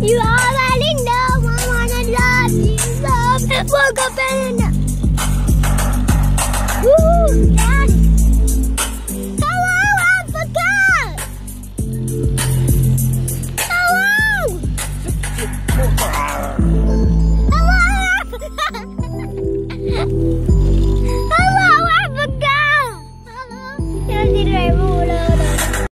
You already know I wanna love you, love. Woke up in the Woo, Daddy. Hello, Africa. Hello. Hello, Africa. Hello, Africa. Hello. Hello.